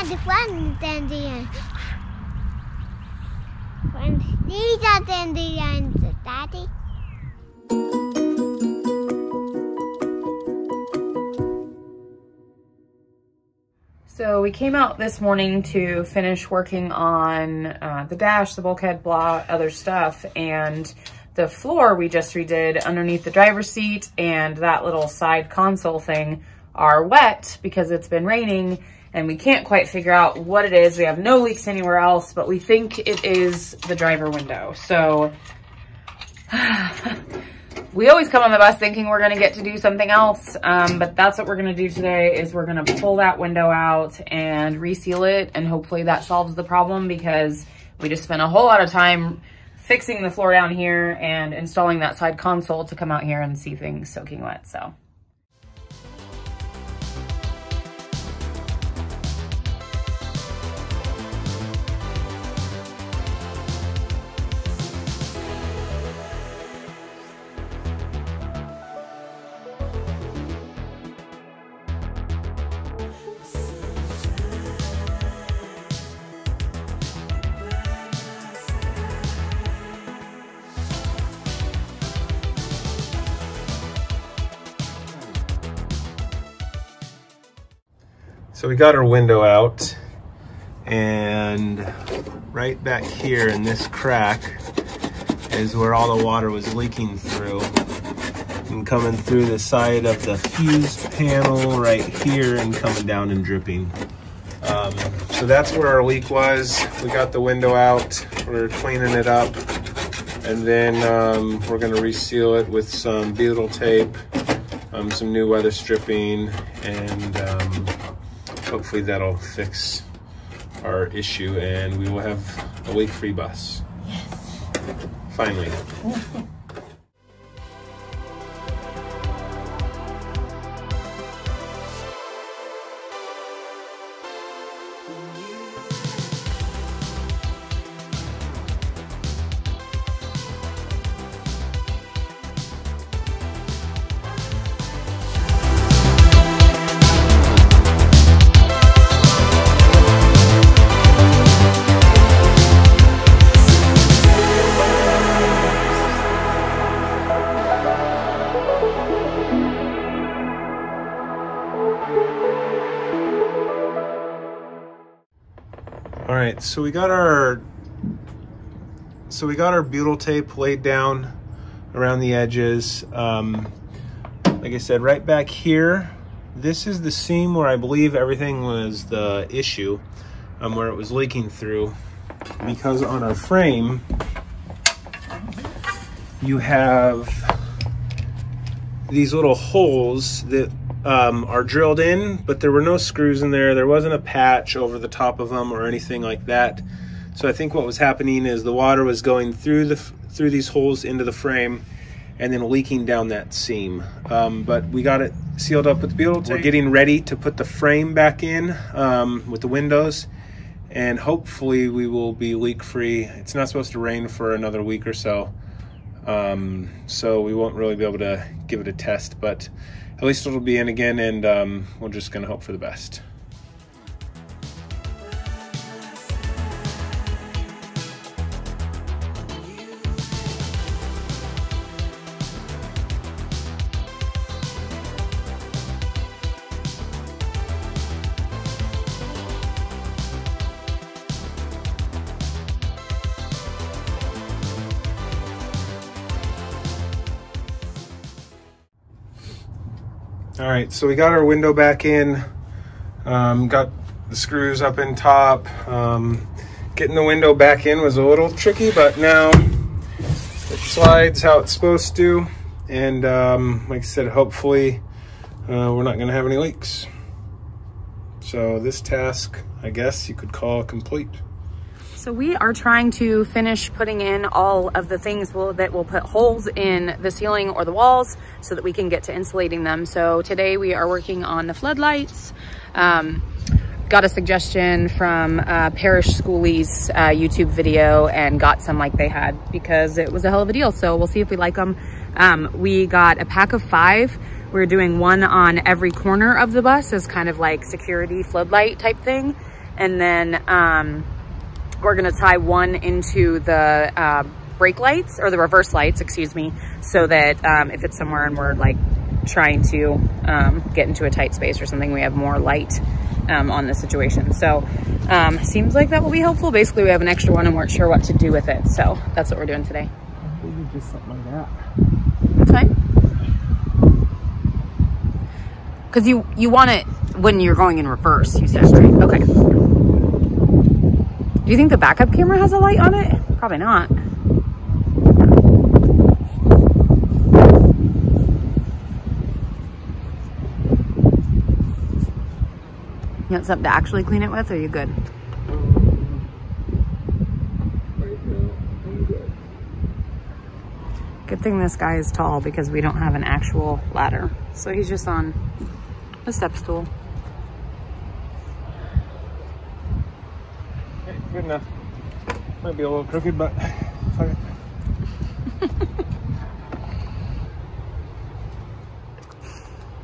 and one dandelion. Friends, these are dandelions, Daddy. So we came out this morning to finish working on uh, the dash, the bulkhead, blah, other stuff. And the floor we just redid underneath the driver's seat and that little side console thing are wet because it's been raining and we can't quite figure out what it is. We have no leaks anywhere else, but we think it is the driver window. So we always come on the bus thinking we're going to get to do something else. Um, but that's what we're going to do today is we're going to pull that window out and reseal it. And hopefully that solves the problem because we just spent a whole lot of time fixing the floor down here and installing that side console to come out here and see things soaking wet. So. We got our window out and right back here in this crack is where all the water was leaking through and coming through the side of the fuse panel right here and coming down and dripping. Um, so that's where our leak was. We got the window out, we're cleaning it up, and then um, we're gonna reseal it with some butyl tape, um, some new weather stripping, and um, hopefully that'll fix our issue and we will have a wake-free bus. Yes. Finally. right, so we got our so we got our butyl tape laid down around the edges. Um, like I said, right back here, this is the seam where I believe everything was the issue, um, where it was leaking through. Because on our frame, you have these little holes that um, are drilled in, but there were no screws in there. There wasn't a patch over the top of them or anything like that. So I think what was happening is the water was going through the through these holes into the frame and then leaking down that seam. Um, but we got it sealed up with butyl tape. We're getting ready to put the frame back in um, with the windows and hopefully we will be leak free. It's not supposed to rain for another week or so. Um, so we won't really be able to give it a test, but at least it'll be in again and um, we're just gonna hope for the best. All right, so we got our window back in, um, got the screws up in top. Um, getting the window back in was a little tricky, but now it slides how it's supposed to. And um, like I said, hopefully uh, we're not gonna have any leaks. So this task, I guess you could call complete. So we are trying to finish putting in all of the things will, that will put holes in the ceiling or the walls so that we can get to insulating them. So today we are working on the floodlights. Um, got a suggestion from uh, Parish Skoolie's uh, YouTube video and got some like they had because it was a hell of a deal. So we'll see if we like them. Um, we got a pack of five. We're doing one on every corner of the bus as kind of like security floodlight type thing. And then um, we're gonna tie one into the uh, brake lights or the reverse lights, excuse me, so that um, if it's somewhere and we're like trying to um, get into a tight space or something, we have more light um, on the situation. So um, seems like that will be helpful. Basically, we have an extra one and weren't sure what to do with it. So that's what we're doing today. Just something like that. That's fine. Because you, you want it when you're going in reverse, you said, right? Okay. Do you think the backup camera has a light on it? Probably not. You want something to actually clean it with, or are you good? Good thing this guy is tall because we don't have an actual ladder. So he's just on a step stool. Good enough. Might be a little crooked, but fuck it.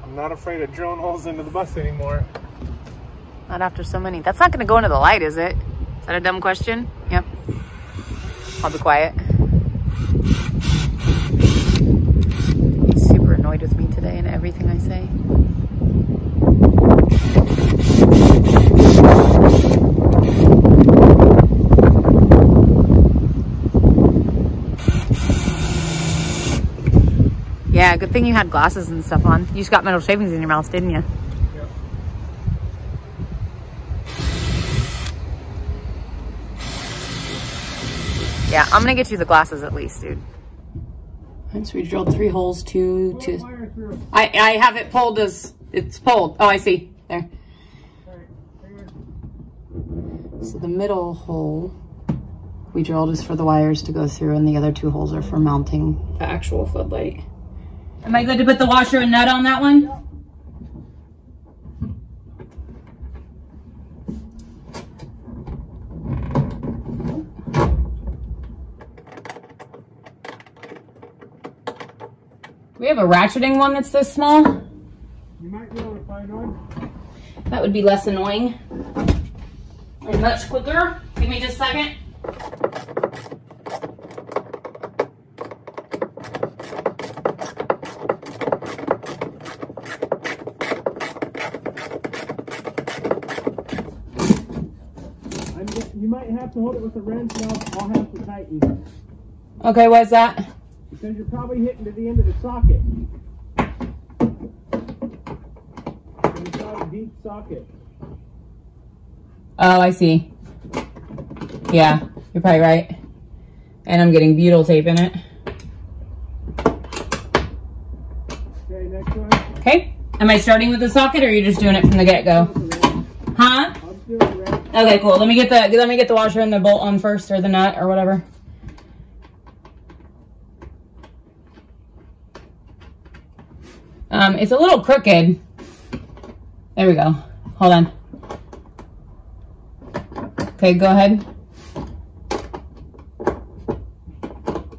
I'm not afraid of drilling holes into the bus anymore. Not after so many. That's not gonna go into the light, is it? Is that a dumb question? Yep. I'll be quiet. He's super annoyed with me today and everything I say. Yeah, good thing you had glasses and stuff on. You just got metal shavings in your mouth, didn't you? Yep. Yeah, I'm gonna get you the glasses at least, dude. So we drilled three holes, two, two. I, I have it pulled as, it's pulled. Oh, I see, there. So the middle hole we drilled is for the wires to go through and the other two holes are for mounting the actual floodlight. Am I good to put the washer and nut on that one? We have a ratcheting one that's this small. You might be able to find one. That would be less annoying and much quicker. Give me just a second. I'm, you might have to hold it with a wrench and I'll, I'll have to tighten. Okay, what's that? Because you're probably hitting to the end of the socket. And it's not a deep socket. Oh, I see. Yeah, you're probably right. And I'm getting butyl tape in it. Okay, next one. Okay. Am I starting with the socket or are you just doing it from the get-go? Huh? I'll do the wrench. Okay, cool. Let me get the let me get the washer and the bolt on first or the nut or whatever. Um, it's a little crooked. There we go. Hold on. Okay, go ahead.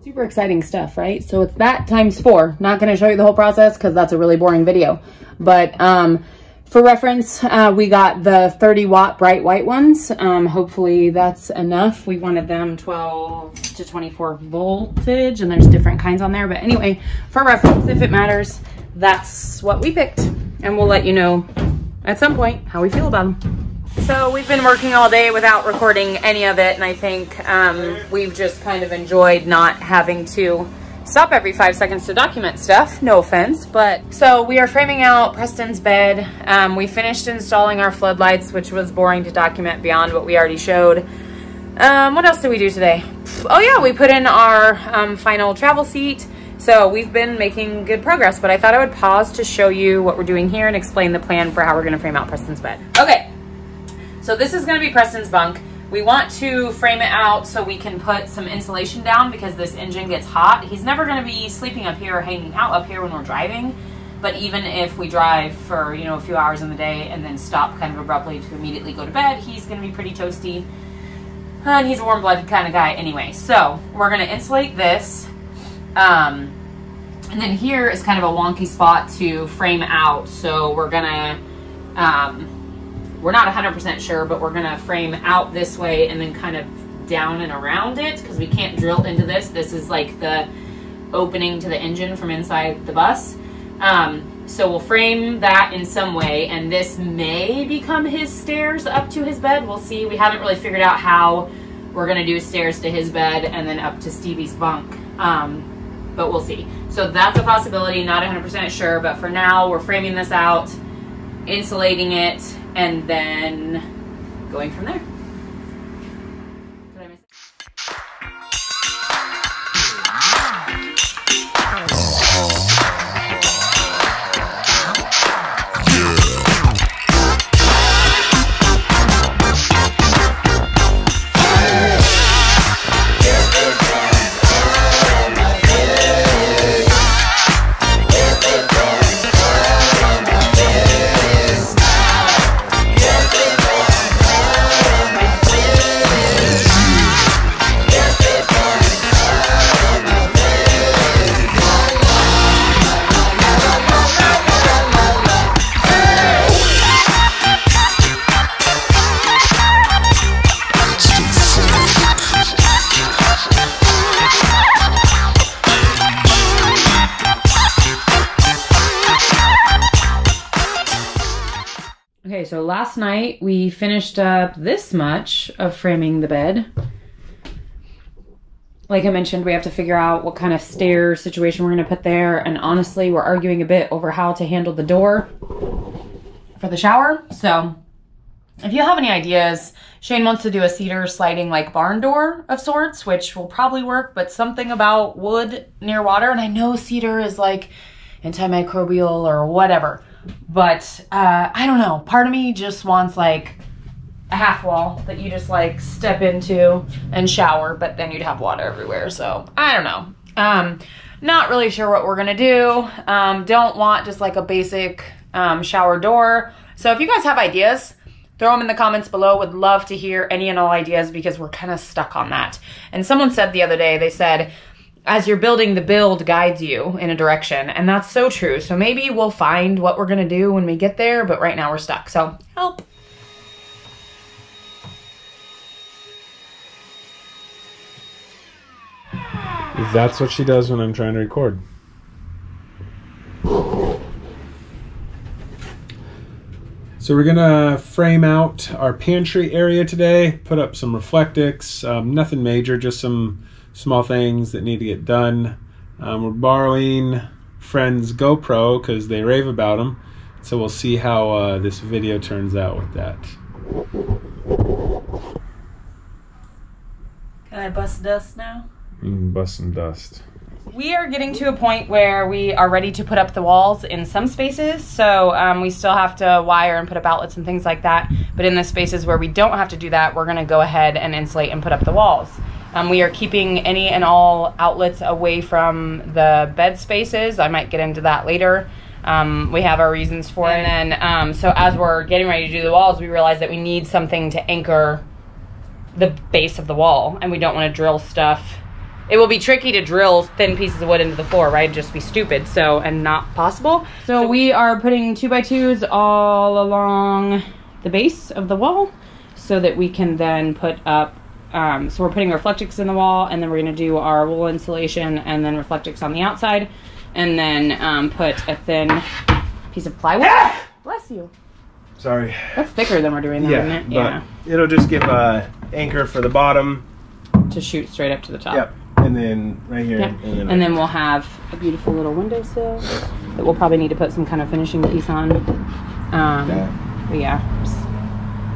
Super exciting stuff, right? So it's that times four. Not going to show you the whole process because that's a really boring video. But um, for reference, uh, we got the 30 watt bright white ones. Um, hopefully that's enough. We wanted them 12 to 24 voltage and there's different kinds on there. But anyway, for reference, if it matters, that's what we picked. And we'll let you know at some point how we feel about them. So we've been working all day without recording any of it. And I think um, we've just kind of enjoyed not having to stop every five seconds to document stuff. No offense, but so we are framing out Preston's bed. Um, we finished installing our floodlights, which was boring to document beyond what we already showed. Um, what else did we do today? Oh yeah, we put in our um, final travel seat. So we've been making good progress, but I thought I would pause to show you what we're doing here and explain the plan for how we're gonna frame out Preston's bed. Okay, so this is gonna be Preston's bunk. We want to frame it out so we can put some insulation down because this engine gets hot. He's never gonna be sleeping up here or hanging out up here when we're driving. But even if we drive for, you know, a few hours in the day and then stop kind of abruptly to immediately go to bed, he's gonna be pretty toasty. And he's a warm-blooded kind of guy anyway. So we're gonna insulate this. Um, and then here is kind of a wonky spot to frame out. So we're gonna um, we're not 100% sure, but we're gonna frame out this way and then kind of down and around it because we can't drill into this. This is like the opening to the engine from inside the bus. Um, so we'll frame that in some way, and this may become his stairs up to his bed. We'll see. We haven't really figured out how we're gonna do stairs to his bed and then up to Stevie's bunk. Um, but we'll see. So that's a possibility, not 100% sure, but for now we're framing this out, insulating it, and then going from there. Okay, so last night we finished up this much of framing the bed. Like I mentioned, we have to figure out what kind of stair situation we're going to put there. And honestly, we're arguing a bit over how to handle the door for the shower. So if you have any ideas, Shane wants to do a cedar sliding like barn door of sorts, which will probably work, but something about wood near water. And I know cedar is like antimicrobial or whatever, but uh, I don't know. Part of me just wants like a half wall that you just like step into and shower, but then you'd have water everywhere. So I don't know. Um, not really sure what we're gonna do. Um, don't want just like a basic um, shower door. So if you guys have ideas, throw them in the comments below. Would love to hear any and all ideas because we're kind of stuck on that. And someone said the other day, they said, as you're building, the build guides you in a direction. And that's so true. So maybe we'll find what we're gonna do when we get there, but right now we're stuck. So help. That's what she does when I'm trying to record. So we're gonna frame out our pantry area today, put up some reflectix um, nothing major, just some small things that need to get done. Um, we're borrowing friends GoPro because they rave about them, so we'll see how uh, this video turns out with that. Can I bust dust now? Mm, bust some dust. We are getting to a point where we are ready to put up the walls in some spaces. So um, we still have to wire and put up outlets and things like that. But in the spaces where we don't have to do that, we're going to go ahead and insulate and put up the walls. Um, we are keeping any and all outlets away from the bed spaces. I might get into that later. Um, we have our reasons for it. And then, um, so as we're getting ready to do the walls, we realize that we need something to anchor the base of the wall, and we don't want to drill stuff. It will be tricky to drill thin pieces of wood into the floor, right? Just be stupid, so and not possible. So we are putting two by twos all along the base of the wall, so that we can then put up. Um, so we're putting reflectix in the wall, and then we're going to do our wool insulation, and then reflectix on the outside, and then um, put a thin piece of plywood. Bless you. Sorry. That's thicker than we're doing that, isn't it? but it'll just give a anchor for the bottom. To shoot straight up to the top. Yep. And then right here. Yeah. And then, And then we'll have a beautiful little windowsill that we'll probably need to put some kind of finishing piece on. Um, Yeah. but yeah.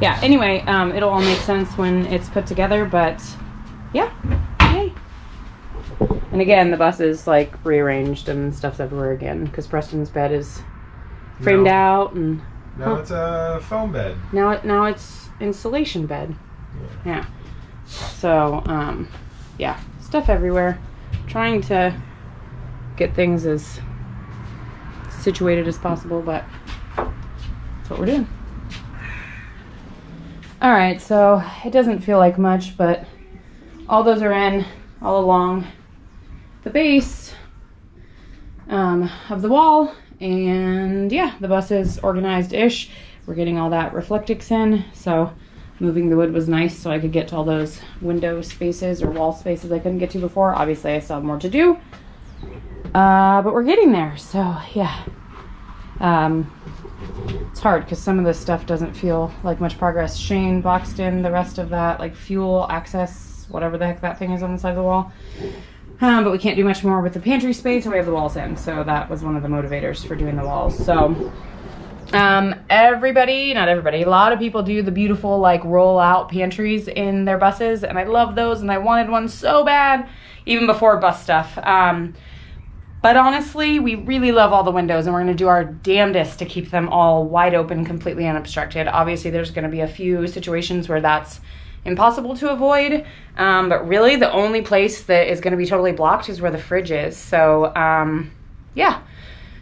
Yeah, anyway, um, it'll all make sense when it's put together, but yeah. Yay. And again, the bus is like rearranged and stuff's everywhere again because Preston's bed is framed No. out and Now it's a foam bed. now it now it's insulation bed. Yeah. So, um, yeah, stuff everywhere. Trying to get things as situated as possible, but that's what we're doing. All right, so it doesn't feel like much, but all those are in all along the base um, of the wall, and yeah, the bus is organized-ish. we're getting all that Reflectix in. So moving the wood was nice so I could get to all those window spaces or wall spaces I couldn't get to before. Obviously I still have more to do. Uh, but we're getting there. So yeah. Um, it's hard because some of this stuff doesn't feel like much progress. Shane boxed in the rest of that, like fuel access, whatever the heck that thing is on the side of the wall. Um, but we can't do much more with the pantry space, and we have the walls in. So that was one of the motivators for doing the walls. So um, everybody, not everybody, a lot of people do the beautiful like roll out pantries in their buses, and I love those, and I wanted one so bad, even before bus stuff. Um, but honestly, we really love all the windows and we're going to do our damnedest to keep them all wide open, completely unobstructed. Obviously, there's going to be a few situations where that's impossible to avoid. Um, but really, the only place that is going to be totally blocked is where the fridge is. So, um, yeah.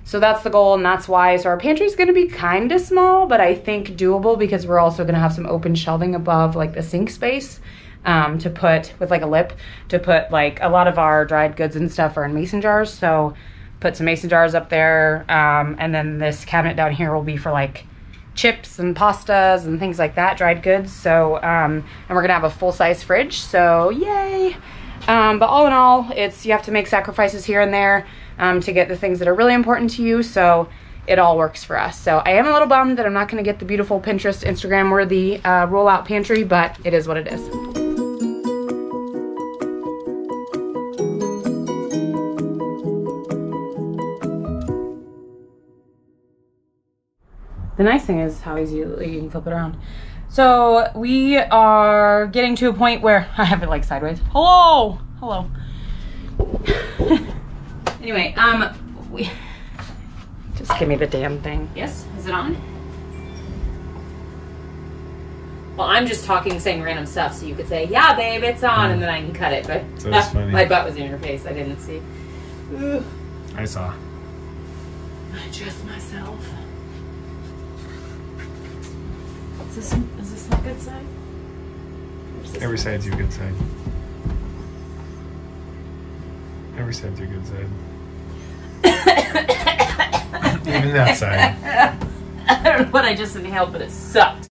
So that's the goal, and that's why. So our pantry is going to be kind of small, but I think doable because we're also going to have some open shelving above like the sink space um, to put with like a lip to put like a lot of our dried goods and stuff are in mason jars. So put some mason jars up there, um, and then this cabinet down here will be for like chips and pastas and things like that, dried goods. So um, and we're gonna have a full size fridge. So yay! Um, but all in all, it's you have to make sacrifices here and there um, to get the things that are really important to you. So it all works for us. So I am a little bummed that I'm not to get the beautiful Pinterest, Instagram worthy uh, rollout pantry, but it is what it is. The nice thing is how easy you can flip it around. So we are getting to a point where I have it like sideways. Hello, hello. anyway, um, we just give me the damn thing. Yes, is it on? Well, I'm just talking, saying random stuff, so you could say, "Yeah, babe, it's on," and then I can cut it. But So that's funny. my butt was in your face. I didn't see. Ugh. I saw. I adjust myself. Is this is this my good side? Or is this Every side's your good side. Every side's your good side. Even that side. I don't know what I just inhaled, but it sucked.